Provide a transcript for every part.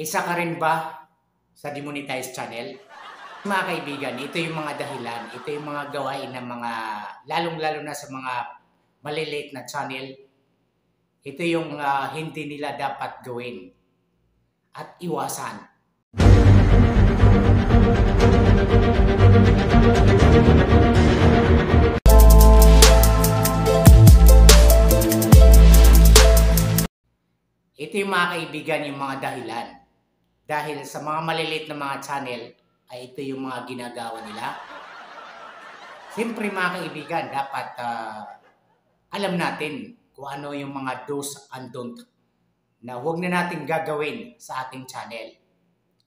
Isa ka rin ba sa demonetized channel? Mga kaibigan, ito yung mga dahilan, ito yung mga gawain ng mga, lalong-lalo na sa mga maliliit na channel. Ito yung ah, hindi nila dapat gawin at iwasan. Ito yung mga kaibigan, yung mga dahilan. Dahil sa mga maliliit na mga channel, ay ito yung mga ginagawa nila. Siyempre mga kaibigan, dapat ah, alam natin kung ano yung mga do's and don't na huwag na natin gagawin sa ating channel.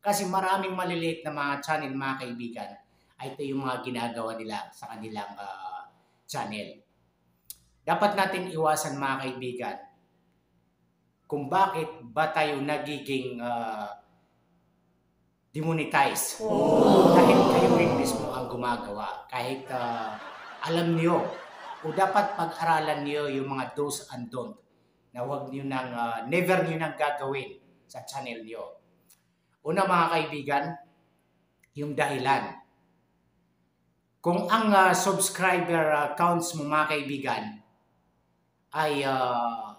Kasi maraming maliliit na mga channel mga kaibigan, ay ito yung mga ginagawa nila sa kanilang ah, channel. Dapat natin iwasan mga kaibigan kung bakit ba tayo nagiging uh, demonetize. Dahil kayo rin mismo ang gumagawa. Kahit uh, alam niyo o dapat pag-aralan niyo yung mga do's and don't na huwag niyo nang, uh, never niyo nang gagawin sa channel niyo. Una mga kaibigan, yung dahilan. Kung ang uh, subscriber uh, counts mo mga kaibigan ay uh,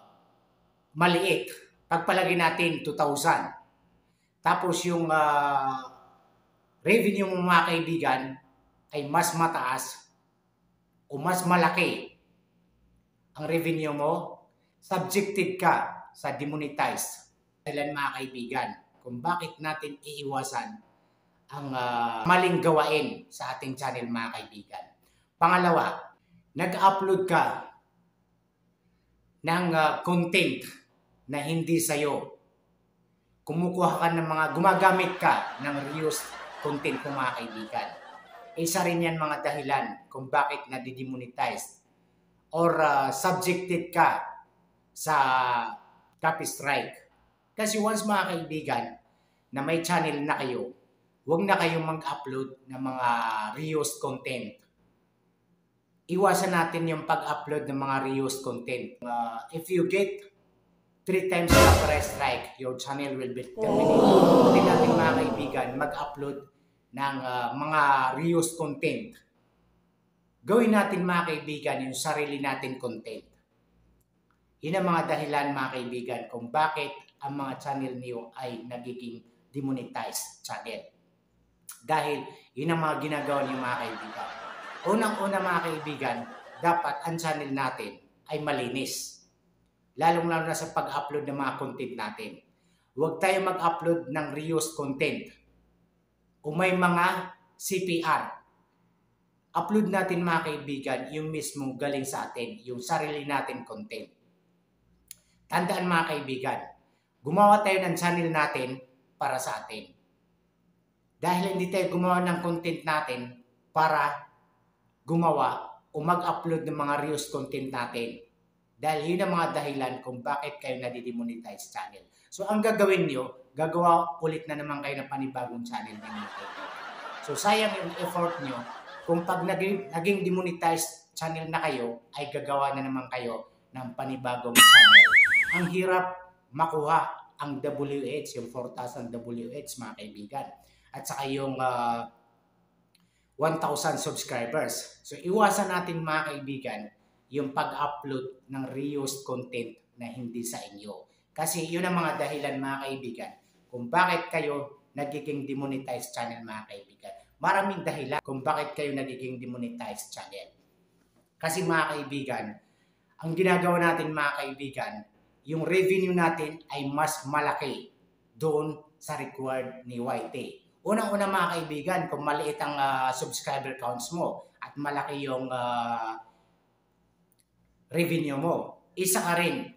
maliit. Pagpalagay natin 2,000. Tapos yung uh, revenue mo mga kaibigan ay mas mataas o mas malaki ang revenue mo, subjected ka sa demonetize. Dahilan mga kaibigan kung bakit natin iiwasan ang uh, maling gawain sa ating channel mga kaibigan. Pangalawa, nag-upload ka ng uh, content na hindi sa'yo. Kumukuha ka ng mga, gumagamit ka ng reused content ko mga kaibigan. Isa rin yan mga dahilan kung bakit nadidemonetize or uh, subjected ka sa copy strike. Kasi once mga kaibigan na may channel na kayo, huwag na kayong mag-upload ng mga reused content. Iwasan natin yung pag-upload ng mga reused content. Uh, if you get three times copyright strike, your channel will be terminated. Hindi natin mga kaibigan mag-upload ng uh, mga reused content. Gawin natin mga kaibigan yung sarili natin content. Yun ang mga dahilan mga kaibigan kung bakit ang mga channel niyo ay nagiging demonetized channel. Dahil yun ang mga ginagawa niyo mga kaibigan. Unang-una mga kaibigan, dapat ang channel natin ay malinis. Lalong-lalo na sa pag-upload ng mga content natin. Huwag tayo mag-upload ng reused content. O may mga CPR. Upload natin mga kaibigan yung mismong galing sa atin, yung sarili natin content. Tandaan mga kaibigan, gumawa tayo ng channel natin para sa atin. Dahil hindi tayo gumawa ng content natin para gumawa o mag-upload ng mga reused content natin. Dahil yun ang mga dahilan kung bakit kayo nadidemonetize channel. So ang gagawin nyo, gagawa ulit na naman kayo ng panibagong channel din natin. So sayang yung effort nyo kung pag naging, naging demonetized channel na kayo, ay gagawa na naman kayo ng panibagong channel. Ang hirap makuha ang WH, yung 4,000 WH mga kaibigan. At saka yung uh, 1,000 subscribers. So iwasan natin mga kaibigan yung pag-upload ng reused content na hindi sa inyo. Kasi yun ang mga dahilan mga kaibigan kung bakit kayo nagiging demonetized channel mga kaibigan. Maraming dahilan kung bakit kayo nagiging demonetized channel. Kasi mga kaibigan, ang ginagawa natin mga kaibigan, yung revenue natin ay mas malaki doon sa required ni YT. Unang-una mga kaibigan, kung maliit ang uh, subscriber counts mo at malaki yung uh, revenue mo, isa ka rin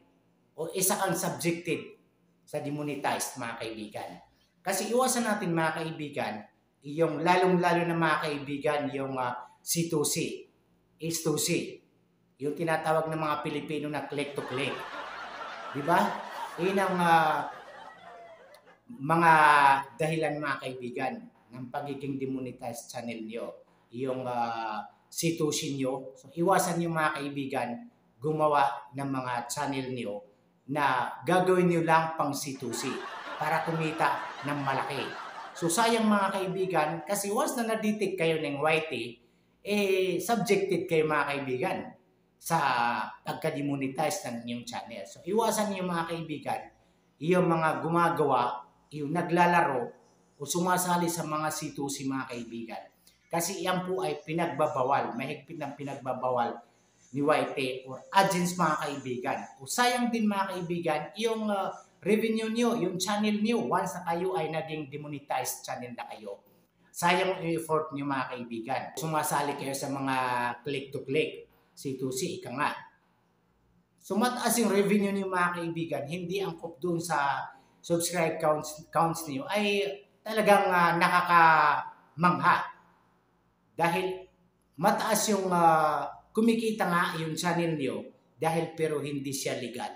o isa kang subjected sa demonetized mga kaibigan. Kasi iwasan natin mga kaibigan, yung lalong-lalo na mga kaibigan, yung uh, C2C, is 2C, yung tinatawag ng mga Pilipino na click to click. Di ba? Yun ang uh, mga dahilan mga kaibigan ng pagiging demonetized channel nyo. Yung uh, C2C nyo. So iwasan nyo mga kaibigan gumawa ng mga channel nyo na gagawin nyo lang pang C2C. para kumita ng malaki. So sayang mga kaibigan, kasi once na nadetect kayo ng YT, eh subjected kayo mga kaibigan sa pagka-demonetize ng inyong channel. So iwasan niyo mga kaibigan, yung mga gumagawa, yung naglalaro o sumasali sa mga C2C mga kaibigan. Kasi yan po ay pinagbabawal, mahigpit ng pinagbabawal ni YT or agents mga kaibigan. O sayang din mga kaibigan, yung uh, revenue nyo, yung channel nyo, once na kayo ay naging demonetized channel na kayo. Sayang yung effort nyo mga kaibigan. Sumasali kayo sa mga click-to-click, C2C, ika nga. So mataas yung revenue niyo mga kaibigan, hindi angkop dun sa subscribe counts, counts niyo ay talagang uh, nakakamangha dahil mataas yung uh, kumikita nga yung channel niyo dahil pero hindi siya legal.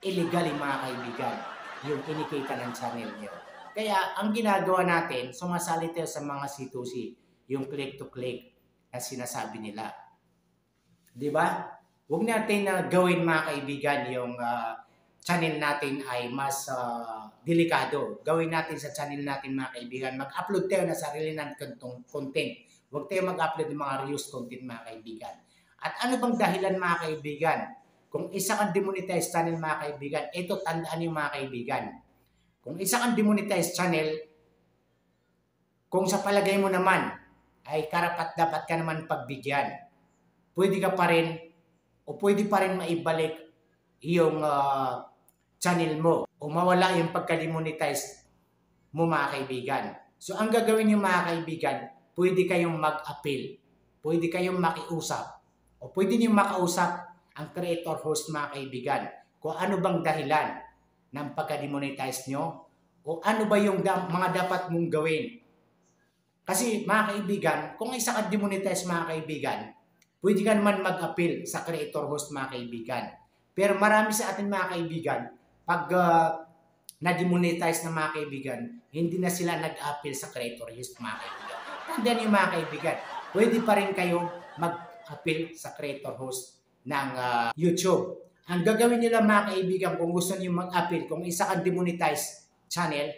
Illegal yung mga kaibigan yung kinikita ng channel niyo. Kaya ang ginagawa natin, sumasali tayo sa mga C2C, yung click to click na sinasabi nila. 'Di ba? Huwag natin na gawin mga kaibigan yung uh, channel natin ay mas uh, delikado. Gawin natin sa channel natin mga kaibigan, mag-upload tayo na sarili ng content Huwag tayo mag-upload ng mga reused content mga kaibigan. At ano bang dahilan mga kaibigan? Kung isa kang demonetized channel mga kaibigan, ito tandaan yung mga kaibigan. Kung isa kang demonetized channel, kung sa palagay mo naman ay karapat dapat ka naman pagbigyan, pwede ka pa rin o pwede pa rin maibalik yung uh, channel mo o mawala yung pagka-demonetize mo mga kaibigan. So ang gagawin niyo mga kaibigan, pwede kayong mag-appeal. Pwede kayong makiusap. O pwede niyo makausap ang creator host mga kaibigan kung ano bang dahilan ng pagka-demonetize nyo o ano ba yung da- mga dapat mong gawin. Kasi mga kaibigan, kung isa ka demonetize mga kaibigan, pwede ka naman mag-appeal sa creator host mga kaibigan. Pero marami sa atin mga kaibigan, pag uh, na-demonetize na mga kaibigan, hindi na sila nag-appeal sa creator host mga kaibigan. Tandaan niyo mga kaibigan, pwede pa rin kayong mag-appeal sa creator host ng uh, YouTube. Ang gagawin niyo lang mga kaibigan kung gusto niyo mag-appeal, kung isa kang demonetize channel,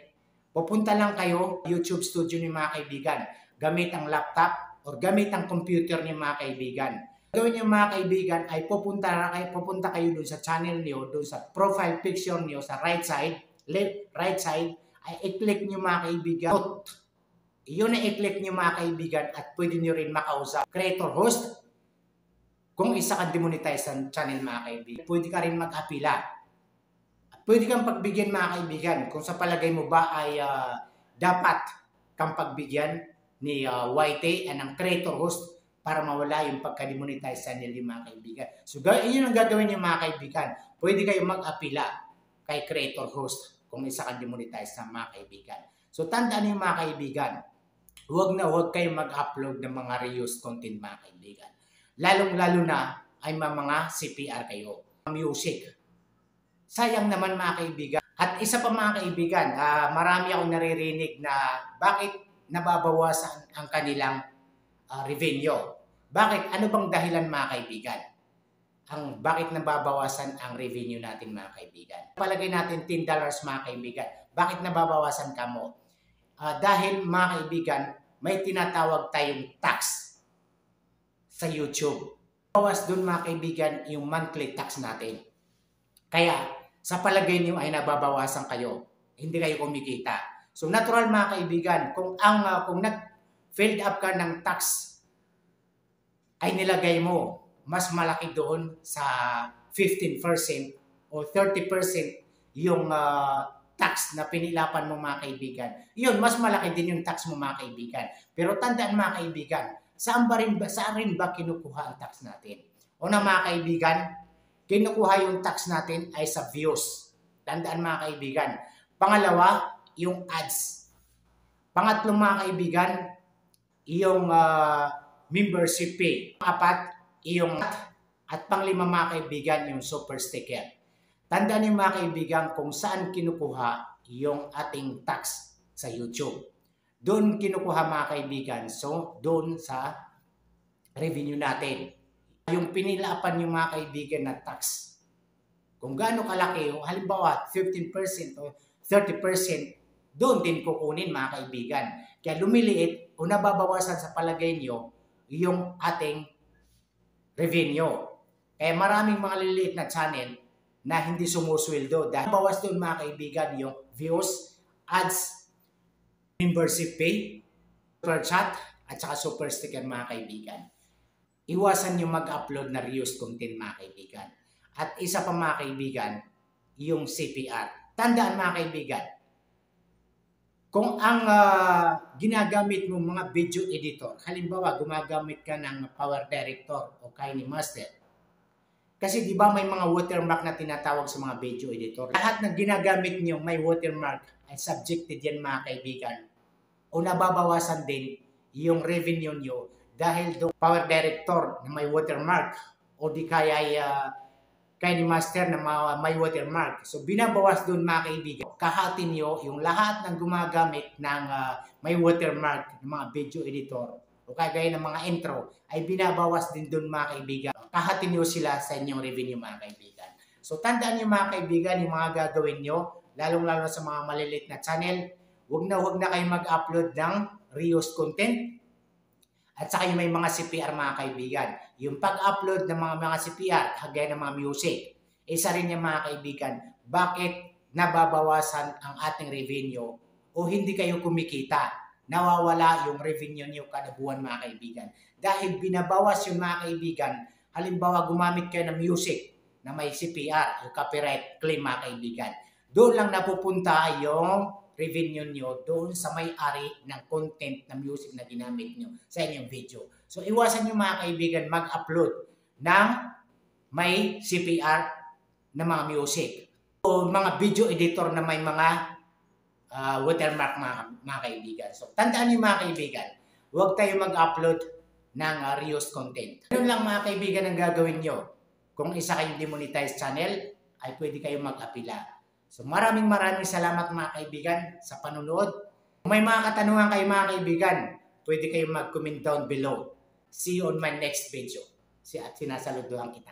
pupunta lang kayo YouTube studio niyo mga kaibigan. Gamit ang laptop or gamit ang computer niyo mga kaibigan. Gawin niyo mga kaibigan ay pupunta, ay pupunta kayo dun sa channel niyo, dun sa profile picture niyo sa right side, left, right side, ay i-click niyo mga kaibigan, note yun na i-click nyo mga kaibigan at pwede nyo rin makausap. Creator host, kung isa kang demonetize ang channel mga kaibigan, pwede ka rin mag-apila. Pwede kang pagbigyan mga kaibigan kung sa palagay mo ba ay uh, dapat kang pagbigyan ni uh, ah, YT and ang creator host para mawala yung pagka-demonetize channel ni mga kaibigan. So, yun ang gagawin niyo mga kaibigan. Pwede kayong mag-apila kay creator host kung isa kang demonetize ng mga kaibigan. So, tandaan niyo mga kaibigan, huwag na huwag kayong mag-upload ng mga reused content mga kaibigan. Lalong-lalo na ay mga CPR kayo. Music. Sayang naman mga kaibigan. At isa pa mga kaibigan, uh, marami akong naririnig na bakit nababawasan ang kanilang uh, revenue. Bakit? Ano bang dahilan mga kaibigan? Ang bakit nababawasan ang revenue natin mga kaibigan? Palagay natin $10 mga kaibigan. Bakit nababawasan ka mo? Uh, dahil mga kaibigan, may tinatawag tayong tax sa YouTube. Bawas doon mga kaibigan yung monthly tax natin. Kaya sa palagay niyo ay nababawasan kayo. Hindi kayo kumikita. So natural mga kaibigan, kung ang uh, kung nag-filled up ka ng tax ay nilagay mo, mas malaki doon sa 15% o 30% yung uh, tax na pinilapan mo mga kaibigan, yun, mas malaki din yung tax mo mga kaibigan. Pero tandaan mga kaibigan, saan ba rin ba, saan rin ba kinukuha ang tax natin? Una mga kaibigan, kinukuha yung tax natin ay sa views. Tandaan mga kaibigan. Pangalawa, yung ads. Pangatlo mga kaibigan, yung uh, membership fee. Apat, yung at panglima mga kaibigan, yung super sticker. Tandaan niyo mga kaibigan kung saan kinukuha yung ating tax sa YouTube. Doon kinukuha mga kaibigan. So, doon sa revenue natin. Yung pinilapan yung mga kaibigan na tax. Kung gaano kalaki, halimbawa 15% o 30% doon din kukunin mga kaibigan. Kaya lumiliit o nababawasan sa palagay nyo yung ating revenue. Kaya maraming mga liliit na channel na hindi sumusweldo. Dahil bawas doon mga kaibigan yung views, ads, membership pay, super chat, at saka super sticker mga kaibigan. Iwasan nyo mag-upload na reused content mga kaibigan. At isa pa mga kaibigan, yung CPR. Tandaan mga kaibigan, kung ang ah, ginagamit mo mga video editor, halimbawa gumagamit ka ng Power Director o KineMaster, kasi di ba may mga watermark na tinatawag sa mga video editor? Lahat ng ginagamit nyo may watermark ay subjected yan mga kaibigan. O nababawasan din yung revenue nyo dahil do Power Director na may watermark o di kaya ay uh, KineMaster na ma- may watermark. So binabawas doon mga kaibigan. Kahati nyo yung lahat ng gumagamit ng ah, may watermark ng mga video editor o kagaya ng mga intro ay binabawas din doon mga kaibigan. Kahati nyo sila sa inyong revenue mga kaibigan. So tandaan nyo mga kaibigan yung mga gagawin nyo, lalong-lalo sa mga malilit na channel, huwag na huwag na kayo mag-upload ng reused content at saka yung may mga CPR mga kaibigan. Yung pag-upload ng mga mga CPR, kagaya ng mga music, isa rin yung mga kaibigan, bakit nababawasan ang ating revenue o hindi kayo kumikita? Nawawala yung revenue niyo kada buwan mga kaibigan. Dahil binabawas yung mga kaibigan, halimbawa gumamit kayo ng music na may CPR, yung copyright claim mga kaibigan. Doon lang napupunta yung revenue nyo doon sa may-ari ng content na music na ginamit nyo sa inyong video. So, iwasan nyo mga kaibigan mag-upload ng may CPR na mga music. O mga video editor na may mga uh, watermark mga, mga kaibigan. So, tandaan nyo mga kaibigan, huwag tayo mag-upload ng uh, reused content. Ganun lang mga kaibigan ang gagawin nyo. Kung isa kayong demonetized channel, ay pwede kayong mag-apila. So maraming maraming salamat mga kaibigan sa panunood. Kung may mga katanungan kayo mga kaibigan, pwede kayong mag-comment down below. See you on my next video. Si at sinasaludoan kita.